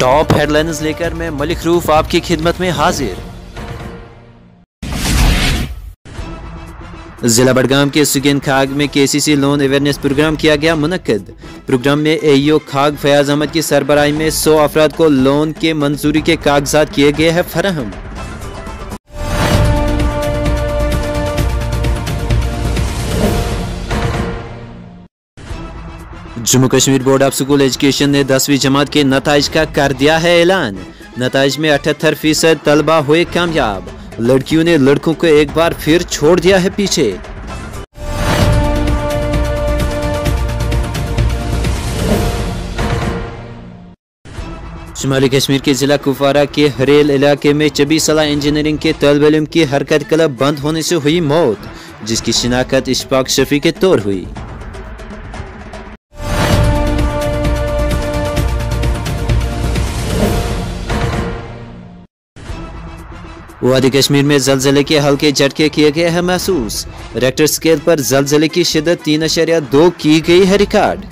Top headlines लेकर मैं Malik roof आपकी खिदमत में हाजिर। जिला बडगाम के सुगेन खाग में केसीसी लोन अवेयरनेस प्रोग्राम किया गया मुनद प्रोग्राम में एईओ खाग फयाज अहमद की सरबराही में सौ अफराद को लोन के मंजूरी के कागजात किए गए हैं फराहम। Jammu Kashmir board of school education ने दसवीं जमात के नतज का कर दिया है ऐलान। नतज में अठहत्तर फ़ीसद तलबा हुए कामयाब। लड़कियों ने लड़कों को एक बार फिर छोड़ दिया है पीछे। शुमाली कश्मीर के जिला कुपवारा के हरेल इलाके में चबीसला इंजीनियरिंग के तलब इलम की हरकत क्लब बंद होने से हुई मौत, जिसकी शिनाख्त इशफाक शफी के तौर हुई। वादी कश्मीर में जलजले के हल्के झटके किए गए हैं महसूस। रेक्टर स्केल पर जलजले की शिदत तीन अशरिया दो की गई है रिकॉर्ड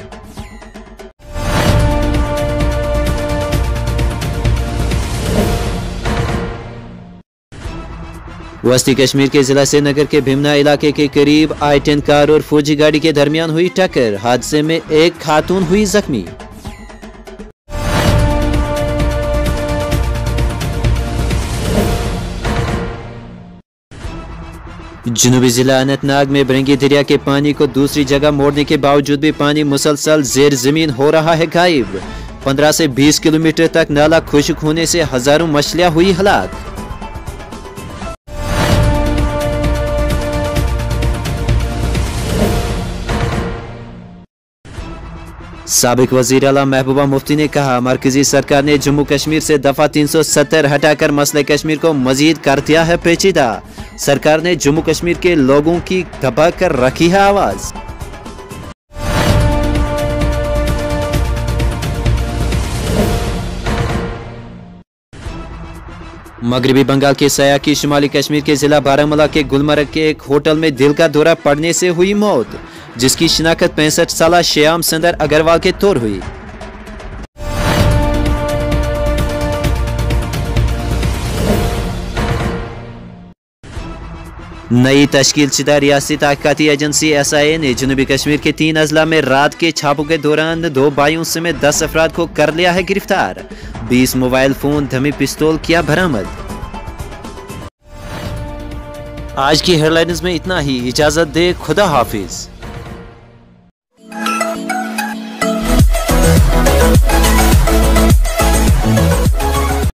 वस्ती कश्मीर के जिला श्रीनगर के भीमना इलाके के करीब आई टेन कार और फौजी गाड़ी के दरमियान हुई टक्कर। हादसे में एक खातून हुई जख्मी। जनूबी जिला अनंतनाग में बरंगी दरिया के पानी को दूसरी जगह मोड़ने के बावजूद भी पानी मुसलसल जेर ज़मीन हो रहा है गायब। 15 से 20 किलोमीटर तक नाला खुशक होने से हज़ारों मछलियाँ हुई हलाक। सबक वज़ीर अला महबूबा मुफ्ती ने कहा, मरकजी सरकार ने जम्मू कश्मीर से दफ़ा 370 हटाकर मसले कश्मीर को मजीद कर दिया है पेचीदा। सरकार ने जम्मू कश्मीर के लोगों की दबा कर रखी है आवाज़। मगरबी बंगाल के सया की शुमाली कश्मीर के जिला बारामूला के गुलमर्ग के एक होटल में दिल का दौरा पड़ने से हुई मौत, जिसकी शिनाख्त पैंसठ साल श्याम सुंदर अग्रवाल के तौर हुई। नई तश्कील शुदा रियासी तहकती एजेंसी एस आई ए ने जनूबी कश्मीर के तीन अजला में रात के छापों के दौरान दो भाइयों समेत दस अफराद को कर लिया है गिरफ़्तार बीस मोबाइल फ़ोन धमी पिस्तौल किया बरामद आज की हेडलाइंस में इतना ही इजाज़त दे खुदा हाफिज़